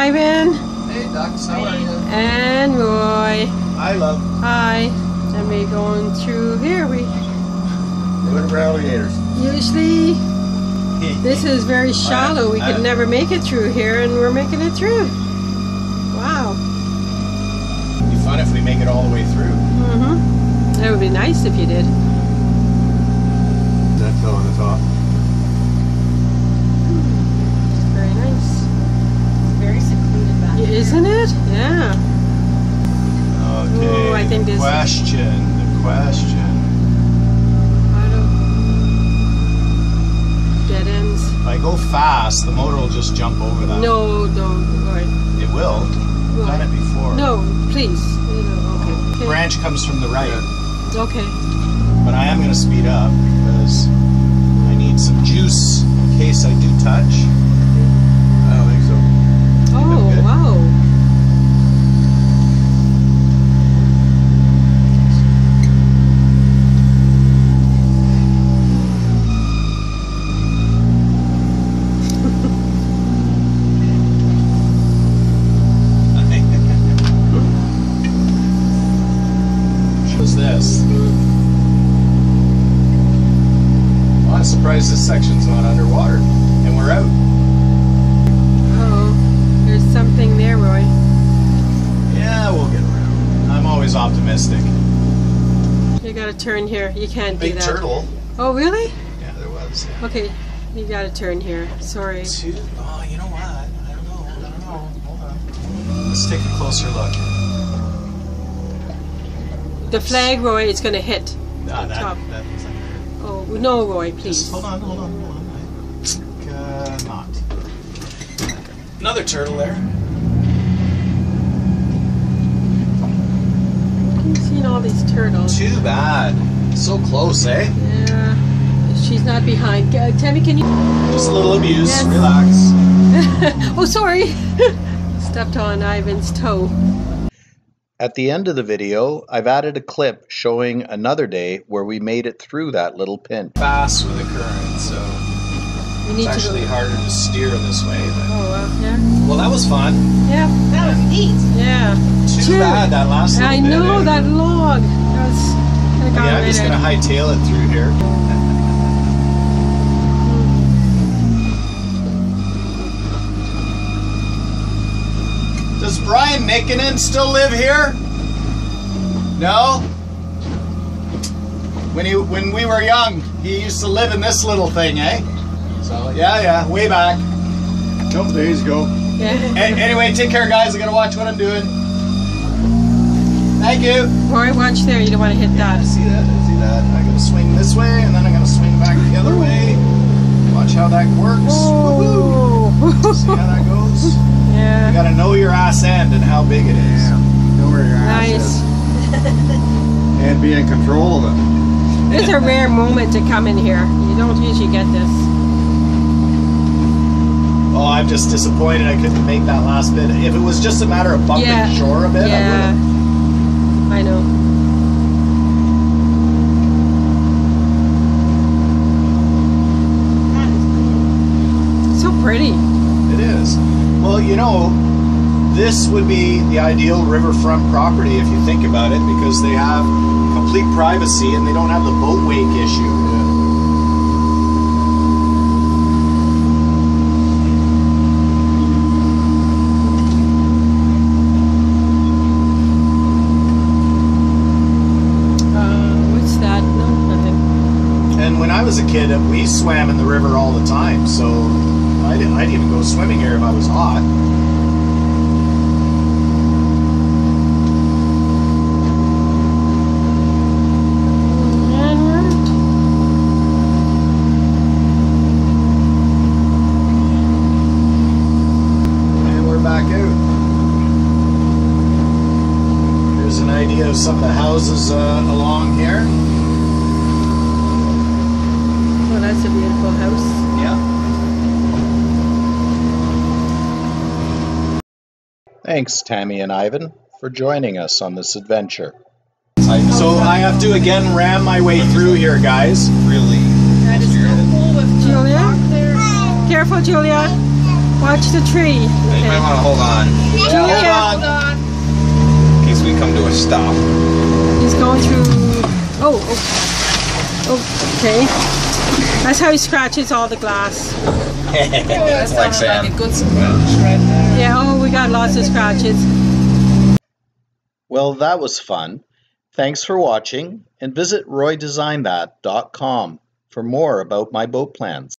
Ivan, Hey, ducks, how are you? and Roy. I love Hi. And we're going through here. We little alligators. usually this is very shallow. We could never make it through here, and we're making it through. Wow. It'd be fun if we make it all the way through. Mm-hmm. That would be nice if you did. Yeah. Okay. Ooh, I think this- question. The question. I don't. Dead ends. If I go fast, the motor will just jump over that. No, don't. Roy. It will. I've Roy. done it before. No, please. You know, okay. Okay. Branch comes from the right, Okay. but I am going to speed up because I need some juice in case I do touch. Surprised this section's not underwater, and we're out. Oh, there's something there, Roy. Yeah, we'll get around. I'm always optimistic. You gotta turn here. You can't do that. Big turtle. Oh, really? Yeah, there was. Yeah. Okay, you gotta turn here. Sorry. Two. Oh, you know what? I don't know. I don't know. Hold on. Let's take a closer look. The flag, Roy, is gonna hit. Ah, that, Top. that, Oh, no, Roy, please. Just hold on, hold on, hold on. I think uh, not. Another turtle there. I've seen all these turtles. Too bad. So close, eh? Yeah. She's not behind. Uh, Tammy, can you? Just a little abuse. Yes. Relax. oh, sorry. Stepped on Ivan's toe. At the end of the video, I've added a clip showing another day where we made it through that little pinch. Fast with the current, so You need it's to actually go. harder to steer this way. But Oh, well, yeah. well, that was fun. Yeah. That was neat. Yeah. Too Two. bad that last I bit, know eh? that log. That was. could've gone Yeah, I'm just gonna out. hightail it through here. Does Brian Nickenen still live here? No. When he when we were young, he used to live in this little thing, eh? So yeah, yeah, way back. A couple days ago. Yeah. Anyway, take care, guys. I gotta watch what I'm doing. Thank you. Roy, watch there. You don't want to hit I that. see that. I see that. I'm gonna swing this way, and then I'm gonna swing back the other way. Watch how that works. Woohoo! See how that goes. You gotta know your ass end and how big it is. Know where your ass Nice. is. And be in control of it. It's a rare moment to come in here. You don't usually get this. Oh, I'm just disappointed I couldn't make that last bit. If it was just a matter of bumping Yeah. shore a bit, yeah. I would I know. So pretty. It is. Well, you know, this would be the ideal riverfront property if you think about it, because they have complete privacy and they don't have the boat wake issue. Uh, what's that? Nothing. And when I was a kid, we swam in the river all the time, so I'd, even go swimming here if I was hot. And we're back out. Here's an idea of some of the houses uh, along here. Well, that's a beautiful house. Yeah. Thanks, Tammy and Ivan, for joining us on this adventure. So I have to again ram my way through here, guys. Really? That is Full with Julia? there. Careful, Julia. Watch the tree. You might want to hold on Julia, Hold on. in case we come to a stop. he's going through. Oh, oh, oh, okay. That's how he scratches all the glass. It's like sand. Like a good scratch right there. Yeah, oh, we got lots of scratches. Well, that was fun. Thanks for watching and visit roydesignedthat.com for more about my boat plans.